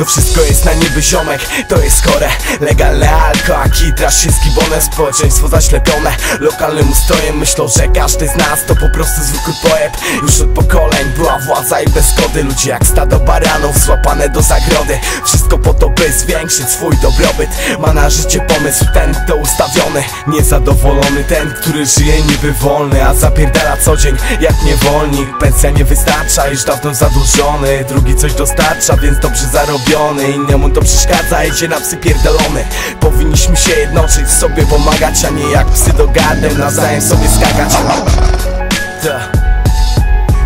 To wszystko jest na niby ziomek, to jest chore. Legalne alko, a kitraż się zgibone Społeczeństwo zaślepione. Lokalnym ustrojem myślą, że każdy z nas To po prostu zwykły pojeb. Już od pokoleń była władza i bez kody. Ludzie jak stado baranów złapane do zagrody. Wszystko zwiększyć swój dobrobyt. Ma na życie pomysł ten, kto ustawiony. Niezadowolony ten, który żyje niby wolny A zapierdala co dzień jak niewolnik. Pensja nie wystarcza, już dawno zadłużony. Drugi coś dostarcza, więc dobrze zarobiony. Innemu to przeszkadza, idzie na psy pierdolony. Powinniśmy się jednoczyć, sobie pomagać A nie jak psy do gardem, nawzajem sobie skakać.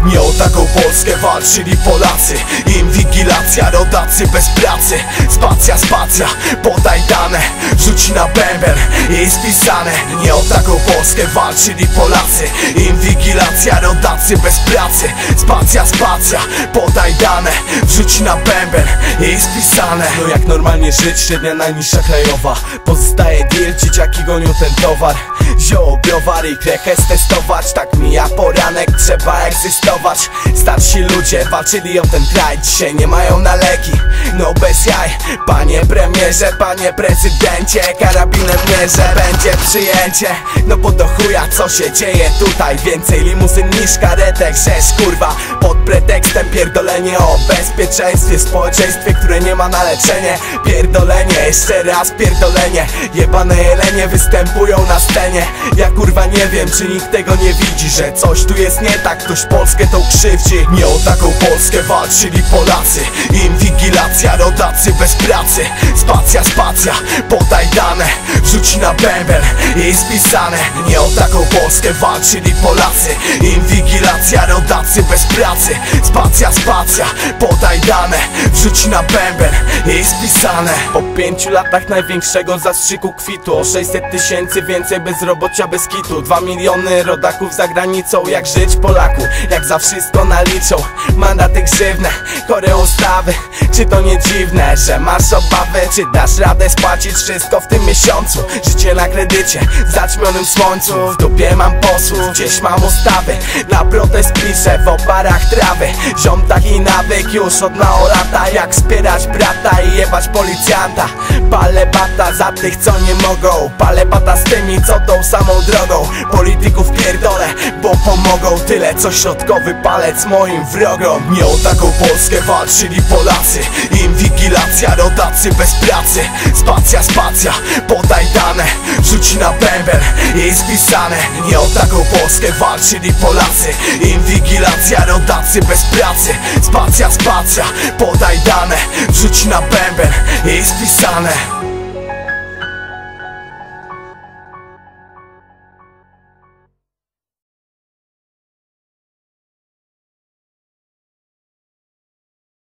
Nie o taką Polskę walczyli Polacy. Inwigilacja, rodacy bez pracy. Spacja, spacja, podaj dane. Rzuci na bęben i spisane Nie o taką Polskę walczyli Polacy. Inwigilacja, rodacy bez pracy. Spacja, spacja, podaj dane Rzuci na bęben. I spisane. No jak normalnie żyć, średnia najniższa krajowa. Pozostaje deal, dzieciaki gonią ten towar. Zioło, browar i krechę testować Tak mija poranek, trzeba egzystować. Starsi ludzie walczyli o ten kraj Dzisiaj nie mają na leki, no bez jaj Panie premierze, panie prezydencie Karabinem mierze, będzie przyjęcie. No bo do chuja co się dzieje tutaj? Więcej limuzyn niż karetek Rzesz kurwa, pod pretekstem pierdolenie o bezpieczeństwie Społeczeństwie, które nie ma na leczenie. Pierdolenie, jeszcze raz pierdolenie. Jebane jelenie występują na scenie. Ja kurwa nie wiem, czy nikt tego nie widzi Że coś tu jest nie tak, ktoś Polskę tą krzywdzi Nie o taką Polskę walczyli Polacy. Inwigilacja, rodacy bez pracy. Spacja, spacja, podaj dane Rzuci na bęben i spisane Nie o taką Polskę walczyli Polacy. Inwigilacja, rodacy bez pracy. Spacja, spacja, podaj dane. Rzuci na bęben i spisane Po pięciu latach największego zastrzyku kwitu. O 600 tysięcy więcej bezrobocia bez kitu. Dwa miliony rodaków za granicą Jak żyć Polaku, jak za wszystko naliczą Mandaty grzywne, chore ustawy. Czy to nie dziwne, że masz obawy Czy dasz radę spłacić wszystko w tym miesiącu Życie na kredycie, w zaćmionym słońcu. W dupie mam posłów, gdzieś mam ustawy. Na protest piszę w oparach trawy. Ziom taki nawyk już od mało lata. Jak wspierać brata i jebać policjanta? Palę bata za tych co nie mogą. Palę bata z tymi co tą Tyle środkowy palec moim wrogom. Nie o taką Polskę walczyli Polacy. Inwigilacja, rodacy bez pracy. Spacja, spacja, podaj dane. Rzuci na bęben i spisane Nie o taką Polskę walczyli Polacy. Inwigilacja, rodacy bez pracy. Spacja, spacja, podaj dane. Rzuci na bęben i spisane